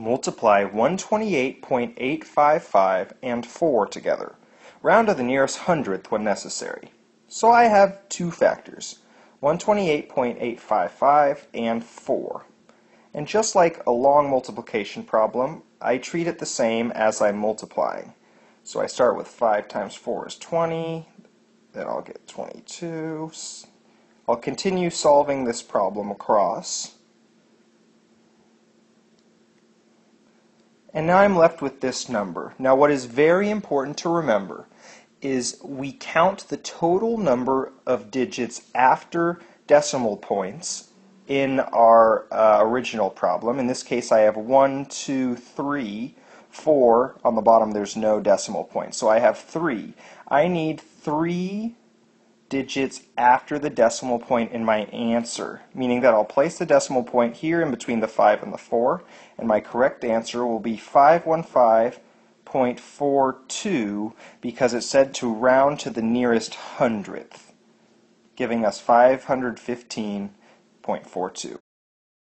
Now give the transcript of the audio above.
Multiply 128.855 and 4 together. Round to the nearest hundredth when necessary. So I have two factors, 128.855 and 4. And just like a long multiplication problem, I treat it the same as I'm multiplying. So I start with 5 times 4 is 20, then I'll get 22. I'll continue solving this problem across. And now I'm left with this number. Now what is very important to remember is we count the total number of digits after decimal points in our uh, original problem. In this case I have 1, 2, 3, 4. On the bottom there's no decimal point. So I have 3. I need 3 digits after the decimal point in my answer, meaning that I'll place the decimal point here in between the 5 and the 4, and my correct answer will be 515.42 because it said to round to the nearest hundredth, giving us 515.42.